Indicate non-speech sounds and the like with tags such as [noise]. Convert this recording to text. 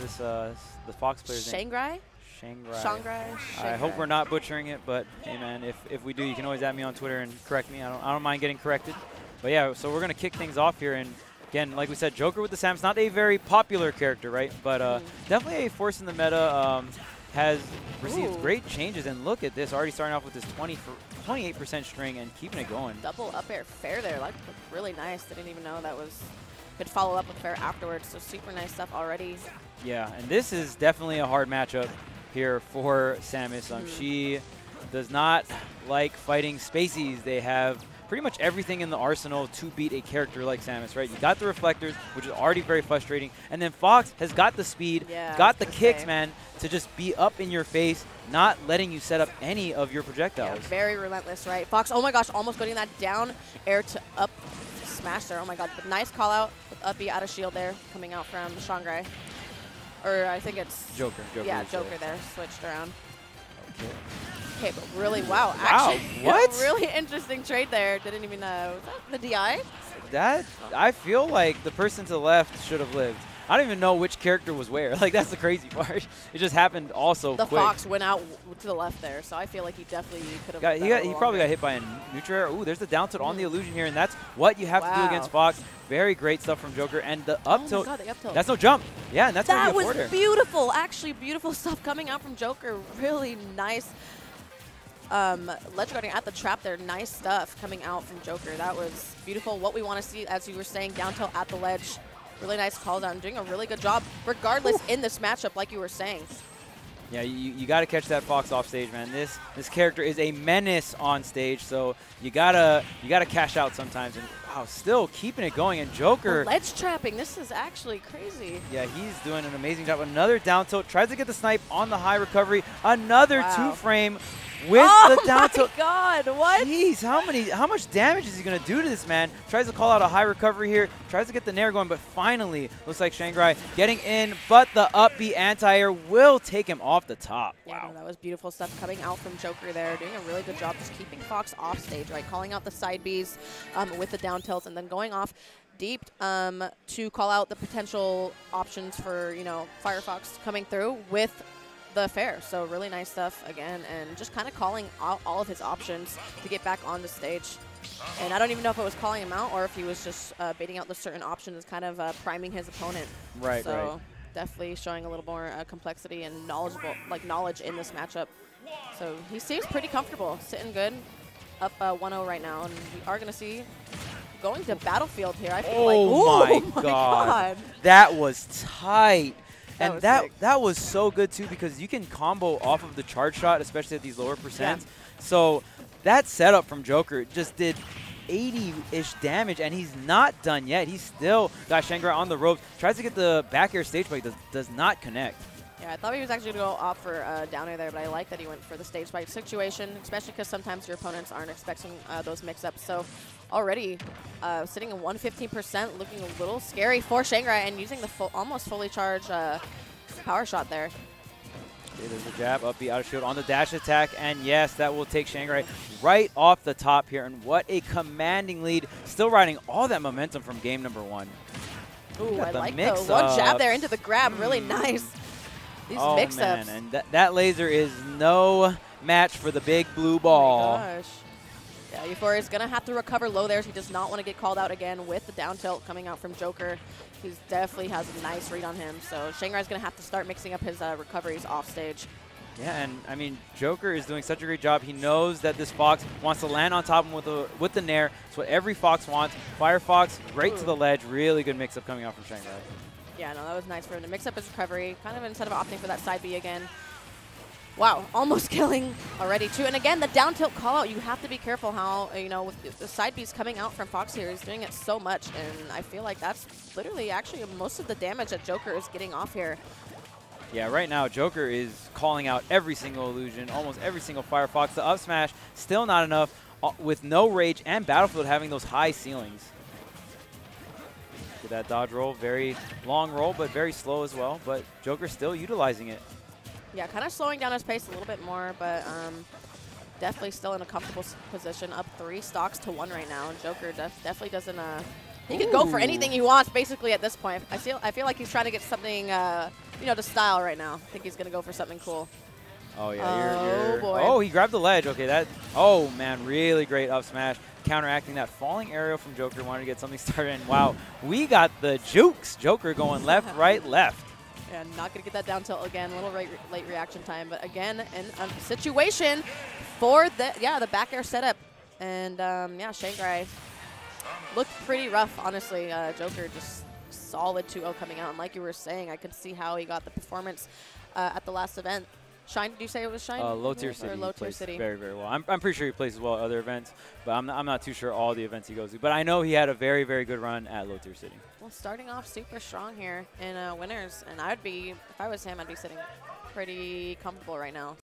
this uh, the Fox player's name? Shangrai? Shangrai. Shangrai? I hope we're not butchering it, but hey man, if, if we do, you can always add me on Twitter and correct me. I don't I don't mind getting corrected. But yeah, so we're gonna kick things off here, and again, like we said, Joker with the Samus not a very popular character, right? But uh, Mm. definitely a force in the meta. Um, has received Ooh. great changes, and look at this, already starting off with this 20 for 28% string and keeping it going. Double up air fair there. Like, really nice. Didn't even know that was. Could follow up with fair afterwards. So super nice stuff already. Yeah, and this is definitely a hard matchup here for Samus. Um, Mhm. She does not like fighting spacies. They have pretty much everything in the arsenal to beat a character like Samus, right? You got the reflectors, which is already very frustrating, and then Fox has got the speed, Yeah, got the kicks, say. man, to just be up in your face, not letting you set up any of your Yeah, projectiles. very relentless, right? Fox, oh my gosh, almost getting that down air to up smash there. Oh my god, but nice call out with up out of shield there, coming out from Shangrai. Or I think it's Joker, Joker. yeah, Joker there, switched around. okay. Okay, but really, wow, Wow, actually, [laughs] what? really interesting trade there. Didn't even know was that the DI. That I feel like the person to the left should have lived. I don't even know which character was where. [laughs] Like that's the crazy part. It just happened also The quick. Fox went out to the left there, so I feel like he definitely could have. Got, he got, he probably got hit by a neutral. Ooh, there's the down tilt on the Mhm. illusion here, and that's what you have to do against Fox. Very great stuff from Joker, and the Oh up my tilt. god, the up tilt. That's no jump. Yeah, and that's that was beautiful. Actually, beautiful [laughs] stuff coming out from Joker. Really nice. Um, ledge guarding at the trap there. Nice stuff coming out from Joker. That was beautiful. What we want to see, as you were saying, down tilt at the ledge. Really nice call down. Doing a really good job, regardless in this matchup, like you were saying. Yeah, you, you got to catch that Fox off stage, man. This this character is a menace on stage, so you gotta you gotta cash out sometimes. And wow, still keeping it going. And Joker, The ledge trapping. This is actually crazy. Yeah, he's doing an amazing job. Another down tilt. Tries to get the snipe on the high recovery. Another Wow. two frame with oh the down my tilt. god! What? Jeez, how many? How much damage is he gonna do to this man? Tries to call out a high recovery here. Tries to get the nair going, but finally looks like Shangrai getting in. But the upbeat anti-air will take him off the top. Yeah, no, that was beautiful stuff coming out from Joker there, doing a really good job just keeping Fox off stage, right? Calling out the side Bs um, with the down tilts and then going off deep um, to call out the potential options for, you know, Firefox coming through with the fair. So really nice stuff again and just kind of calling all, all of his options to get back on the stage. And I don't even know if it was calling him out or if he was just uh, baiting out the certain options, kind of uh, priming his opponent. Right, so right. definitely showing a little more uh, complexity and knowledgeable, like knowledge in this matchup. So he seems pretty comfortable, sitting good, up uh, 1-0 right now, and we are going to see going to battlefield here. I feel Oh [laughs] like, my [laughs] Ooh, God. That was tight. And was that sick. that was so good too because you can combo off of the charge shot, especially at these lower percents. So that setup from Joker just did 80-ish damage, and he's not done yet. He's still got Shangrai on the ropes. Tries to get the back air stage, but he does, does not connect. Yeah, I thought he was actually going to go off for uh, down air there, but I like that he went for the stage fight situation, especially because sometimes your opponents aren't expecting uh, those mix-ups. So already uh, sitting at 115%, looking a little scary for Shangrai, and using the full, almost fully charged uh, power shot there. Okay, there's a jab, up the out of shield on the dash attack, and yes, that will take Shangrai right off the top here. And what a commanding lead, still riding all that momentum from game number one. Ooh, I the like the one jab there into the grab. Really nice. These oh mix-ups. man, and that, that laser is no match for the big blue Oh ball. my gosh. Yeah, Euphoria is going to have to recover low there. He does not want to get called out again with the down tilt coming out from Joker. He definitely has a nice read on him. So Shangrai's going to have to start mixing up his uh, recoveries off stage. Yeah, and I mean, Joker is doing such a great job. He knows that this Fox wants to land on top of him with the with the Nair. It's what every Fox wants. Firefox, right to the ledge. Really good mix-up coming out from Shangrai. Yeah, no, that was nice for him to mix up his recovery, kind of instead of opting for that side B again. Wow, [laughs] almost killing already too. And again, the down tilt call out, you have to be careful how, you know, with the side Bs coming out from Fox here, he's doing it so much. And I feel like that's literally actually most of the damage that Joker is getting off here. Yeah, right now Joker is calling out every single illusion, almost every single Firefox. The up smash still not enough, uh, with no rage and Battlefield having those high ceilings. Get that dodge roll, very long roll, but very slow as well. But Joker still utilizing it. Yeah, kind of slowing down his pace a little bit more, but um, definitely still in a comfortable position. Up three stocks to one right now. And Joker def definitely doesn't uh, He could go for anything he wants, basically, at this point. I feel I feel like he's trying to get something, uh, you know, to style right now. I think he's gonna go for something cool. Oh yeah, you're, Oh, you're boy. Oh, he grabbed the ledge. Okay, that. Oh man, really great up smash, counteracting that falling aerial from Joker. Wanted to get something [laughs] started, and wow, we got the jukes. Joker going left, [laughs] right, left. And not gonna get that down tilt again. A little late, late reaction time, but again, in a situation for the yeah the back air setup, and um, yeah, Shangrai looked pretty rough, honestly. Uh, Joker just solid 2-0 coming out, and like you were saying, I could see how he got the performance uh, at the last event. Shine? Did you say it was Shine? Uh, low tier city. Low tier city. Very very well. I'm, I'm pretty sure he plays well at other events, but I'm not, I'm not too sure all the events he goes to. But I know he had a very very good run at low tier city. Well, starting off super strong here in uh, winners, and I'd be if I was him, I'd be sitting pretty comfortable right now.